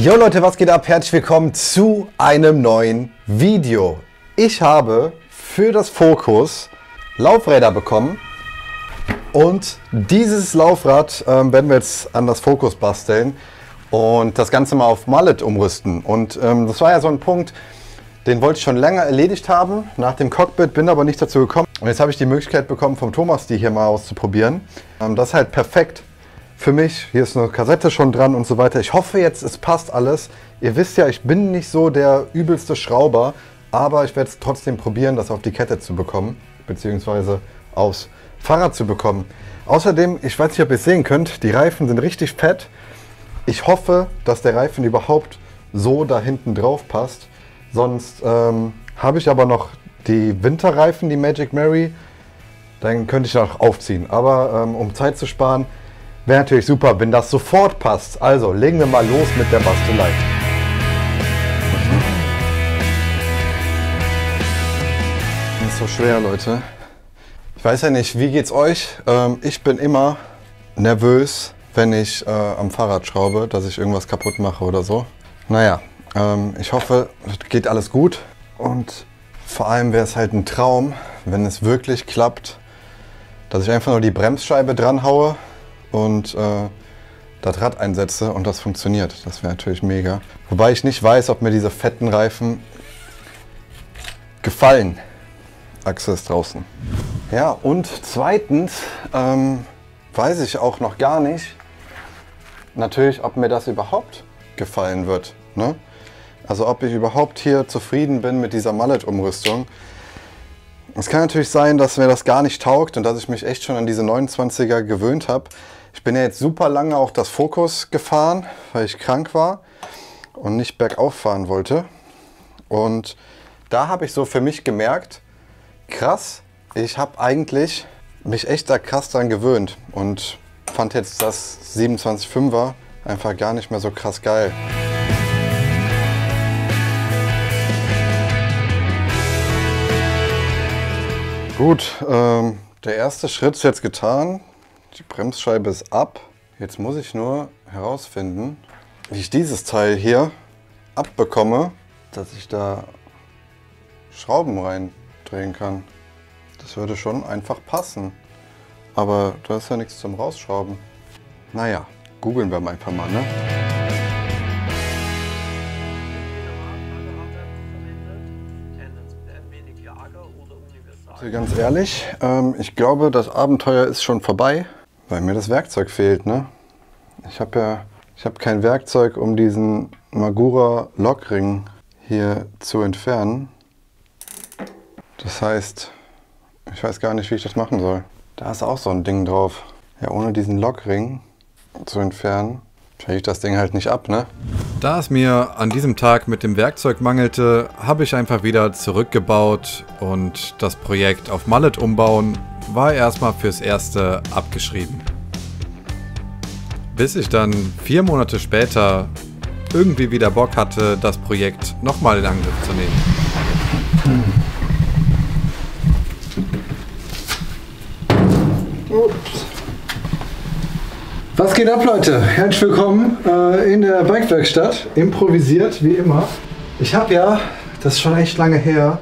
Jo Leute, was geht ab? Herzlich willkommen zu einem neuen Video. Ich habe für das Fokus Laufräder bekommen und dieses Laufrad ähm, werden wir jetzt an das Fokus basteln und das Ganze mal auf Mallet umrüsten. Und ähm, das war ja so ein Punkt, den wollte ich schon länger erledigt haben nach dem Cockpit, bin aber nicht dazu gekommen. Und jetzt habe ich die Möglichkeit bekommen vom Thomas, die hier mal auszuprobieren. Ähm, das ist halt perfekt für mich. Hier ist eine Kassette schon dran und so weiter. Ich hoffe jetzt, es passt alles. Ihr wisst ja, ich bin nicht so der übelste Schrauber, aber ich werde es trotzdem probieren, das auf die Kette zu bekommen, beziehungsweise aufs Fahrrad zu bekommen. Außerdem, ich weiß nicht, ob ihr es sehen könnt, die Reifen sind richtig fett. Ich hoffe, dass der Reifen überhaupt so da hinten drauf passt. Sonst ähm, habe ich aber noch die Winterreifen, die Magic Mary. Dann könnte ich noch aufziehen. Aber ähm, um Zeit zu sparen, Wäre natürlich super, wenn das sofort passt. Also legen wir mal los mit der Bastelei. Das ist so schwer, Leute. Ich weiß ja nicht, wie geht's euch? Ähm, ich bin immer nervös, wenn ich äh, am Fahrrad schraube, dass ich irgendwas kaputt mache oder so. Naja, ähm, ich hoffe, es geht alles gut. Und vor allem wäre es halt ein Traum, wenn es wirklich klappt, dass ich einfach nur die Bremsscheibe dran haue und äh, das Rad einsetze und das funktioniert. Das wäre natürlich mega. Wobei ich nicht weiß, ob mir diese fetten Reifen gefallen. Achse ist draußen. Ja, und zweitens ähm, weiß ich auch noch gar nicht, natürlich, ob mir das überhaupt gefallen wird. Ne? Also ob ich überhaupt hier zufrieden bin mit dieser Mallet-Umrüstung. Es kann natürlich sein, dass mir das gar nicht taugt und dass ich mich echt schon an diese 29er gewöhnt habe. Ich bin ja jetzt super lange auch das Fokus gefahren, weil ich krank war und nicht bergauf fahren wollte. Und da habe ich so für mich gemerkt, krass, ich habe eigentlich mich echt da krass dran gewöhnt und fand jetzt das 27.5er einfach gar nicht mehr so krass geil. Gut, ähm, der erste Schritt ist jetzt getan. Die Bremsscheibe ist ab. Jetzt muss ich nur herausfinden, wie ich dieses Teil hier abbekomme, dass ich da Schrauben reindrehen kann. Das würde schon einfach passen. Aber da ist ja nichts zum Rausschrauben. Naja, googeln wir einfach mal, ne? Also ganz ehrlich, ähm, ich glaube, das Abenteuer ist schon vorbei. Weil mir das Werkzeug fehlt, ne? Ich habe ja, ich habe kein Werkzeug, um diesen Magura Lockring hier zu entfernen. Das heißt, ich weiß gar nicht, wie ich das machen soll. Da ist auch so ein Ding drauf. Ja, ohne diesen Lockring zu entfernen, kriege ich das Ding halt nicht ab, ne? Da es mir an diesem Tag mit dem Werkzeug mangelte, habe ich einfach wieder zurückgebaut und das Projekt auf Mallet umbauen war erstmal fürs Erste abgeschrieben. Bis ich dann vier Monate später irgendwie wieder Bock hatte, das Projekt nochmal in Angriff zu nehmen. Was geht ab, Leute? Herzlich willkommen äh, in der Bikewerkstatt. Improvisiert, wie immer. Ich habe ja, das ist schon echt lange her,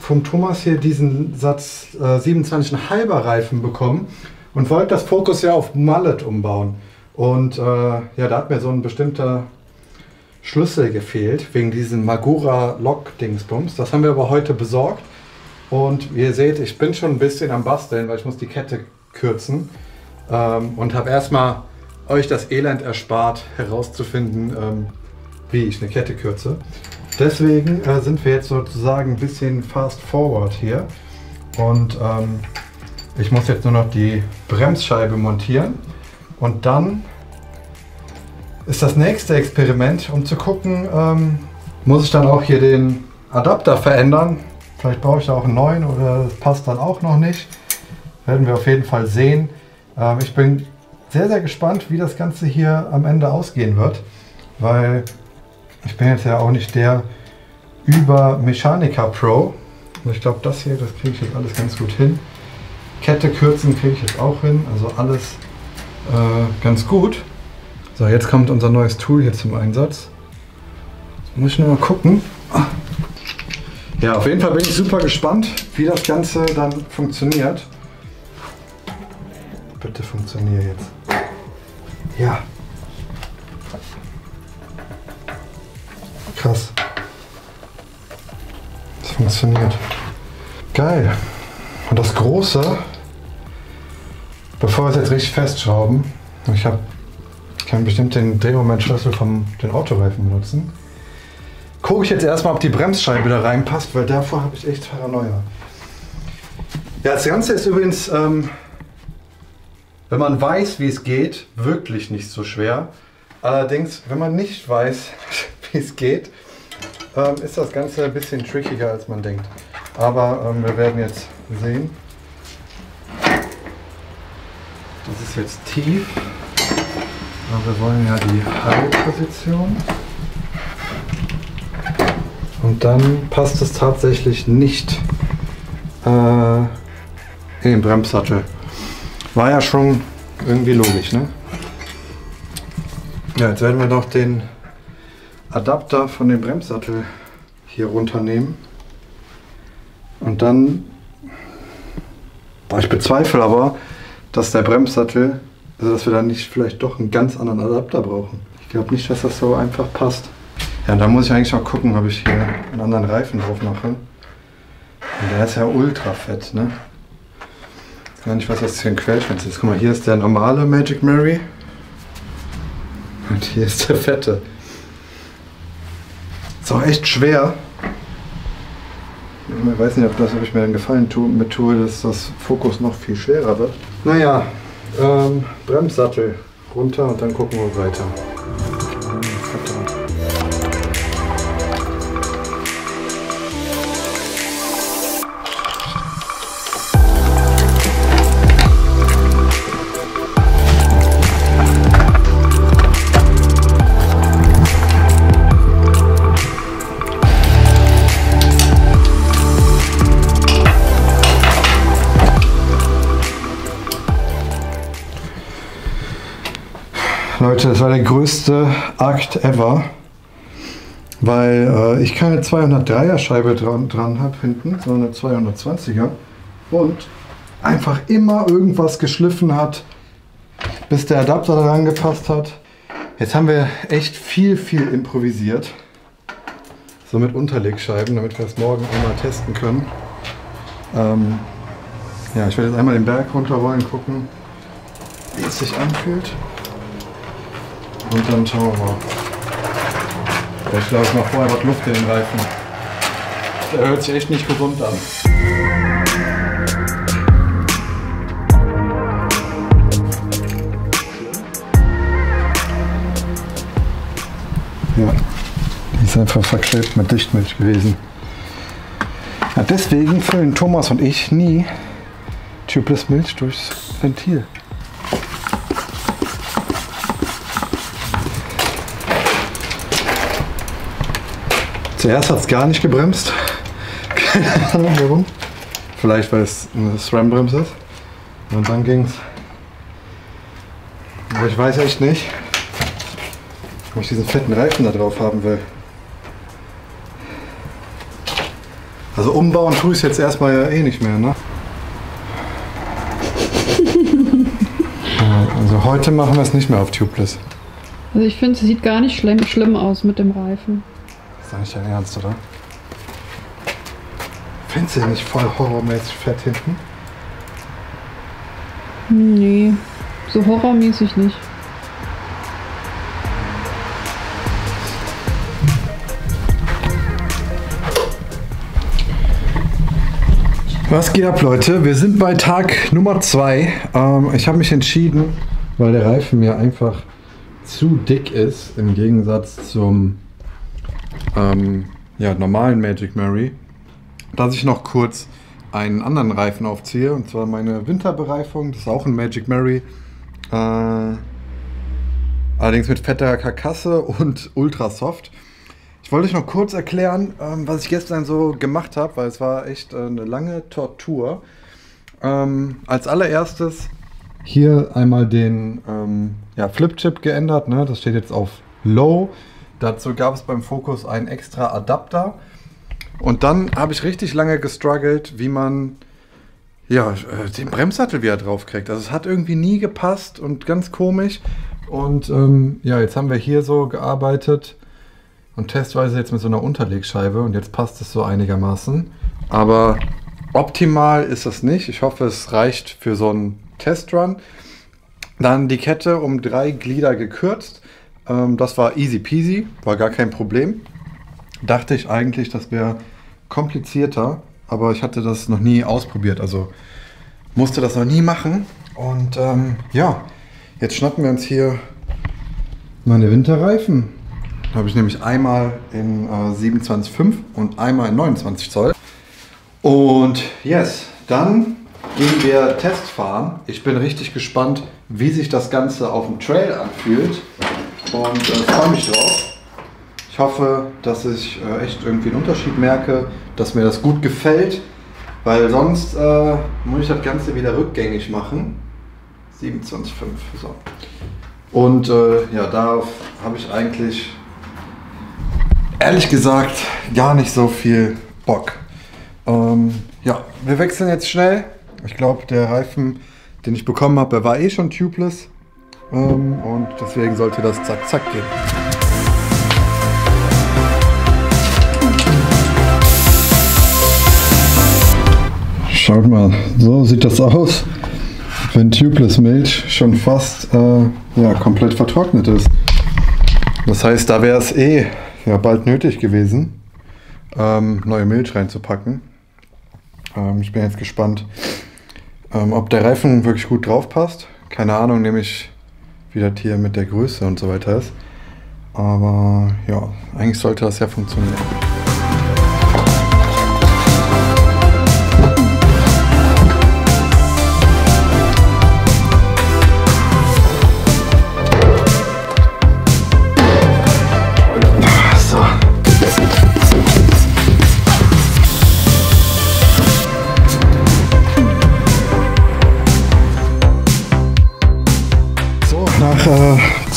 vom Thomas hier diesen Satz äh, 27,5er Reifen bekommen und wollte das Fokus ja auf Mallet umbauen. Und äh, ja, da hat mir so ein bestimmter Schlüssel gefehlt, wegen diesem Magura Lock Dingsbums. Das haben wir aber heute besorgt. Und wie ihr seht, ich bin schon ein bisschen am Basteln, weil ich muss die Kette kürzen. Ähm, und habe erstmal euch das Elend erspart, herauszufinden, ähm, wie ich eine Kette kürze. Deswegen äh, sind wir jetzt sozusagen ein bisschen fast forward hier. Und ähm, ich muss jetzt nur noch die Bremsscheibe montieren. Und dann ist das nächste Experiment, um zu gucken, ähm, muss ich dann auch hier den Adapter verändern. Vielleicht brauche ich da auch einen neuen oder das passt dann auch noch nicht. Werden wir auf jeden Fall sehen. Ähm, ich bin sehr, sehr gespannt, wie das Ganze hier am Ende ausgehen wird, weil ich bin jetzt ja auch nicht der über Mechanica Pro. Ich glaube, das hier, das kriege ich jetzt alles ganz gut hin. Kette kürzen kriege ich jetzt auch hin, also alles äh, ganz gut. So, jetzt kommt unser neues Tool hier zum Einsatz. Muss ich nur mal gucken. Ja, auf jeden Fall bin ich super gespannt, wie das Ganze dann funktioniert. Bitte funktioniere jetzt. Ja. Krass. Es funktioniert. Geil. Und das Große, bevor wir es jetzt richtig festschrauben, ich habe kann bestimmt den Drehmomentschlüssel vom den Autoreifen benutzen. Gucke ich jetzt erstmal, ob die Bremsscheibe da reinpasst, weil davor habe ich echt Paranoia. Ja, das Ganze ist übrigens, ähm, wenn man weiß, wie es geht, wirklich nicht so schwer. Allerdings, wenn man nicht weiß, wie es geht, ähm, ist das Ganze ein bisschen trickiger, als man denkt. Aber ähm, wir werden jetzt sehen. Das ist jetzt tief. Aber wir wollen ja die Halteposition. Und dann passt es tatsächlich nicht äh, in den Bremssattel. War ja schon irgendwie logisch, ne? Ja, jetzt werden wir noch den Adapter von dem Bremssattel hier runternehmen. Und dann, ich bezweifle aber, dass der Bremssattel also, dass wir dann nicht vielleicht doch einen ganz anderen Adapter brauchen. Ich glaube nicht, dass das so einfach passt. Ja, da muss ich eigentlich mal gucken, ob ich hier einen anderen Reifen drauf mache. Und der ist ja ultra fett, ne? Gar nicht, was das für ein Quellschwanz ist. Guck mal, hier ist der normale Magic Mary. Und hier ist der fette. Ist auch echt schwer. Ich weiß nicht, ob, das, ob ich mir einen Gefallen tue, mit tue, dass das Fokus noch viel schwerer wird. Naja, ähm, Bremssattel runter und dann gucken wir weiter. Das war der größte Akt ever, weil äh, ich keine 203er Scheibe dran, dran habe hinten, sondern eine 220er und einfach immer irgendwas geschliffen hat, bis der Adapter daran gepasst hat. Jetzt haben wir echt viel, viel improvisiert. So mit Unterlegscheiben, damit wir es morgen einmal testen können. Ähm, ja, ich werde jetzt einmal den Berg runterrollen, gucken, wie es sich anfühlt. Und dann schauen wir mal. Ich ich mache vorher was Luft in den Reifen. Der hört sich echt nicht gesund an. Ja, die ist einfach verklebt mit Dichtmilch gewesen. Ja, deswegen füllen Thomas und ich nie Tubeless Milch durchs Ventil. Zuerst hat es gar nicht gebremst. Keine Ahnung warum. Vielleicht weil es eine SRAM-Bremse ist. Und dann ging es. Aber ich weiß echt nicht, ob ich diesen fetten Reifen da drauf haben will. Also umbauen tue ich es jetzt erstmal ja eh nicht mehr, ne? also heute machen wir es nicht mehr auf Tubeless. Also ich finde, es sieht gar nicht schlimm, schlimm aus mit dem Reifen ist doch nicht dein Ernst, oder? Findest du nicht voll horrormäßig fett hinten? Nee, so horrormäßig nicht. Was geht ab, Leute? Wir sind bei Tag Nummer 2. Ähm, ich habe mich entschieden, weil der Reifen mir einfach zu dick ist, im Gegensatz zum ähm, ja, normalen Magic Mary, dass ich noch kurz einen anderen Reifen aufziehe, und zwar meine Winterbereifung. Das ist auch ein Magic Mary. Äh, allerdings mit fetter Karkasse und ultra soft. Ich wollte euch noch kurz erklären, ähm, was ich gestern so gemacht habe, weil es war echt äh, eine lange Tortur. Ähm, als allererstes hier einmal den ähm, ja, Flip-Chip geändert. Ne? Das steht jetzt auf Low. Dazu gab es beim Focus einen extra Adapter. Und dann habe ich richtig lange gestruggelt, wie man ja, äh, den Bremssattel wieder drauf kriegt. Also es hat irgendwie nie gepasst und ganz komisch. Und ähm, ja, jetzt haben wir hier so gearbeitet und testweise jetzt mit so einer Unterlegscheibe und jetzt passt es so einigermaßen. Aber optimal ist es nicht. Ich hoffe, es reicht für so einen Testrun. Dann die Kette um drei Glieder gekürzt. Ähm, das war easy peasy, war gar kein Problem. Dachte ich eigentlich, das wäre komplizierter, aber ich hatte das noch nie ausprobiert, also musste das noch nie machen. Und ähm, ja, jetzt schnappen wir uns hier meine Winterreifen. Da habe ich nämlich einmal in äh, 27,5 und einmal in 29 Zoll. Und yes, dann gehen wir Test fahren. Ich bin richtig gespannt, wie sich das Ganze auf dem Trail anfühlt und äh, freue mich drauf. Ich hoffe, dass ich äh, echt irgendwie einen Unterschied merke, dass mir das gut gefällt, weil sonst äh, muss ich das Ganze wieder rückgängig machen. 27,5. So. Und äh, ja, darauf habe ich eigentlich ehrlich gesagt gar nicht so viel Bock. Ähm, ja, wir wechseln jetzt schnell. Ich glaube, der Reifen, den ich bekommen habe, der war eh schon tubeless. Ähm, und deswegen sollte das zack, zack gehen. Schaut mal, so sieht das aus, wenn Tubeless Milch schon fast äh, ja, komplett vertrocknet ist. Das heißt, da wäre es eh ja, bald nötig gewesen, ähm, neue Milch reinzupacken. Ähm, ich bin jetzt gespannt, ähm, ob der Reifen wirklich gut drauf passt. Keine Ahnung, nämlich wie das hier mit der Größe und so weiter ist. Aber ja, eigentlich sollte das ja funktionieren.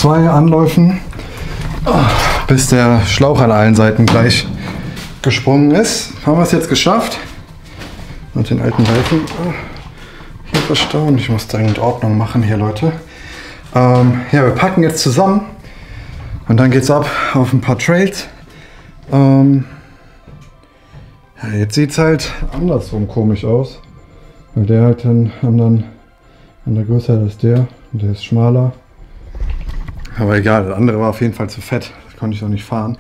Zwei Anläufen, bis der Schlauch an allen Seiten gleich gesprungen ist, haben wir es jetzt geschafft. Und den alten Reifen hier verstauen. Ich muss dringend Ordnung machen hier, Leute. Ähm, ja, wir packen jetzt zusammen und dann geht's ab auf ein paar Trails. Ähm, ja, jetzt sieht's halt andersrum komisch aus. Weil der halt dann anderen an der Größe ist der und der ist schmaler. Aber egal, der andere war auf jeden Fall zu fett. Das konnte ich auch nicht fahren.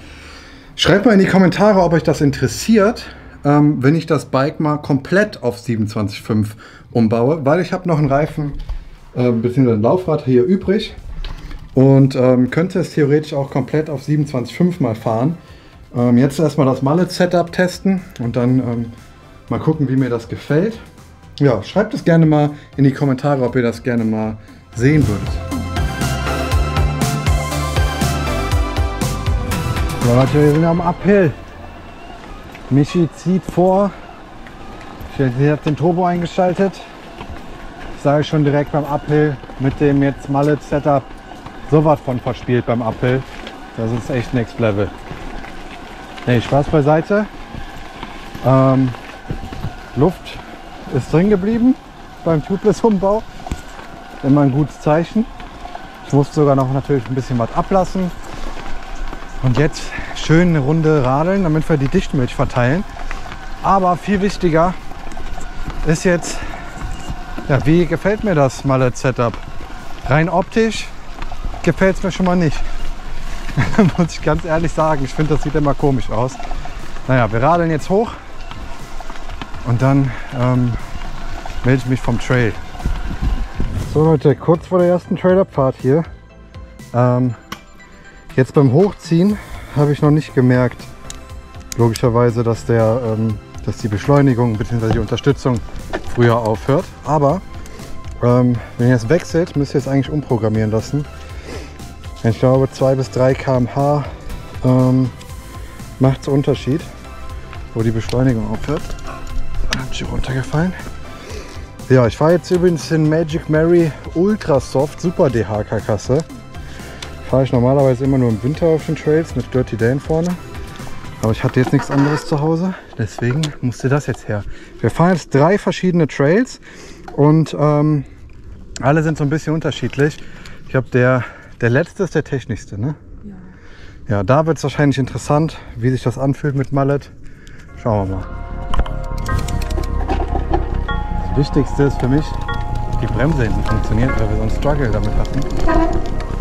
Schreibt mal in die Kommentare, ob euch das interessiert, ähm, wenn ich das Bike mal komplett auf 27,5 umbaue, weil ich habe noch einen Reifen äh, bzw. ein Laufrad hier übrig und ähm, könnte es theoretisch auch komplett auf 27,5 mal fahren. Ähm, jetzt erstmal das Mallet-Setup testen und dann ähm, mal gucken, wie mir das gefällt. Ja, schreibt es gerne mal in die Kommentare, ob ihr das gerne mal sehen würdet. Leute, wir sind am Uphill. Michi zieht vor. Ich habe den Turbo eingeschaltet. Ich sage schon direkt beim Uphill mit dem jetzt Mallet Setup sowas von verspielt beim Uphill. Das ist echt Next Level. Nee, Spaß beiseite. Ähm, Luft ist drin geblieben beim Tubeless-Umbau. Immer ein gutes Zeichen. Ich musste sogar noch natürlich ein bisschen was ablassen. Und jetzt schön eine Runde radeln, damit wir die Dichtmilch verteilen. Aber viel wichtiger ist jetzt, ja, wie gefällt mir das Mallet-Setup? Rein optisch gefällt es mir schon mal nicht. Muss ich ganz ehrlich sagen. Ich finde, das sieht immer komisch aus. Naja, wir radeln jetzt hoch und dann ähm, melde ich mich vom Trail. So Leute, kurz vor der ersten Trailabfahrt hier. Ähm, jetzt beim Hochziehen habe ich noch nicht gemerkt, logischerweise, dass, der, ähm, dass die Beschleunigung bzw. die Unterstützung früher aufhört. Aber ähm, wenn ihr es wechselt, müsst ihr es eigentlich umprogrammieren lassen. Ich glaube 2 bis 3 km/h ähm, macht es Unterschied, wo die Beschleunigung aufhört. Hat sie runtergefallen. Ja, ich war jetzt übrigens in Magic Mary Ultra Soft Super DH Karkasse. Fahre ich normalerweise immer nur im Winter auf den Trails mit Dirty Dane vorne. Aber ich hatte jetzt nichts anderes zu Hause, deswegen musste das jetzt her. Wir fahren jetzt drei verschiedene Trails und ähm, alle sind so ein bisschen unterschiedlich. Ich glaube, der, der letzte ist der technischste, ne? Ja. Ja, da wird es wahrscheinlich interessant, wie sich das anfühlt mit Mallet. Schauen wir mal. Das Wichtigste ist für mich, die Bremse hinten funktioniert, weil wir so einen Struggle damit hatten.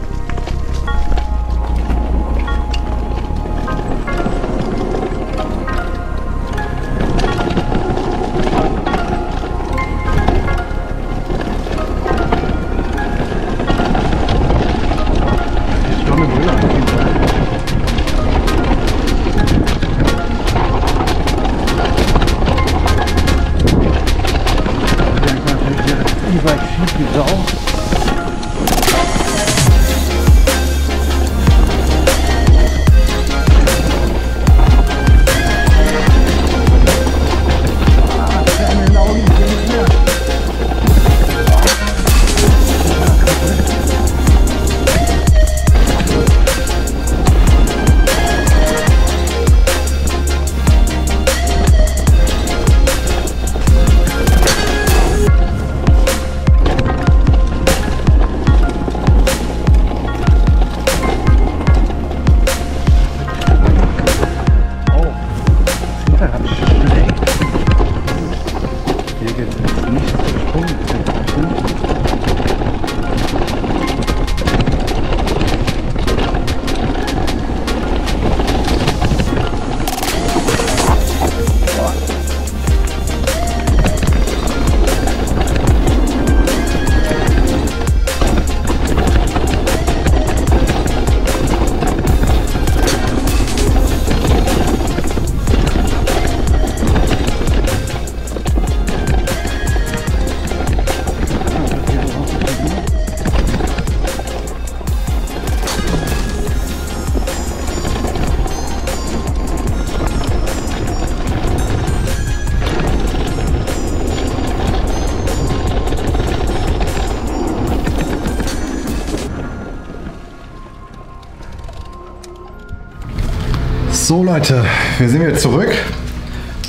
So Leute, wir sind wieder zurück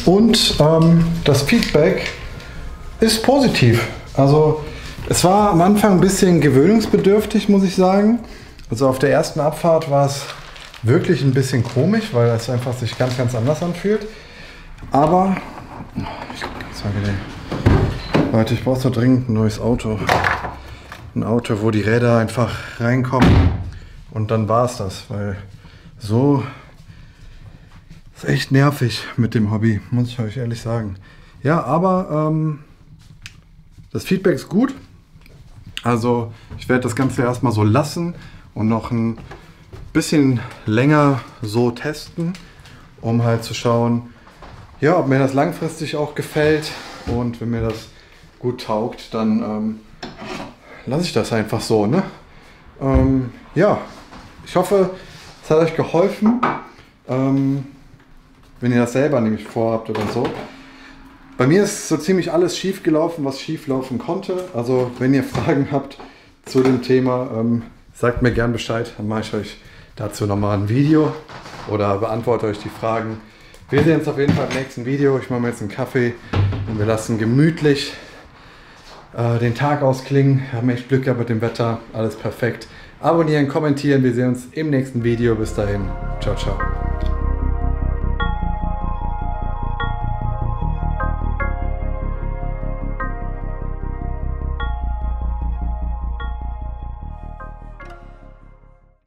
und ähm, das Feedback ist positiv. Also es war am Anfang ein bisschen gewöhnungsbedürftig, muss ich sagen. Also auf der ersten Abfahrt war es wirklich ein bisschen komisch, weil es einfach sich ganz, ganz anders anfühlt. Aber ich sage dir, Leute, ich brauche so dringend ein neues Auto. Ein Auto, wo die Räder einfach reinkommen und dann war es das, weil so ist echt nervig mit dem Hobby, muss ich euch ehrlich sagen. Ja, aber ähm, das Feedback ist gut. Also ich werde das Ganze erstmal so lassen und noch ein bisschen länger so testen, um halt zu schauen, ja, ob mir das langfristig auch gefällt und wenn mir das gut taugt, dann ähm, lasse ich das einfach so. Ne? Ähm, ja, ich hoffe, es hat euch geholfen. Ähm, wenn ihr das selber nämlich vorhabt oder so. Bei mir ist so ziemlich alles schief gelaufen, was schief laufen konnte. Also wenn ihr Fragen habt zu dem Thema, ähm, sagt mir gern Bescheid. Dann mache ich euch dazu nochmal ein Video oder beantworte euch die Fragen. Wir sehen uns auf jeden Fall im nächsten Video. Ich mache mir jetzt einen Kaffee und wir lassen gemütlich äh, den Tag ausklingen. Wir haben echt Glück gehabt mit dem Wetter. Alles perfekt. Abonnieren, kommentieren. Wir sehen uns im nächsten Video. Bis dahin. Ciao, ciao.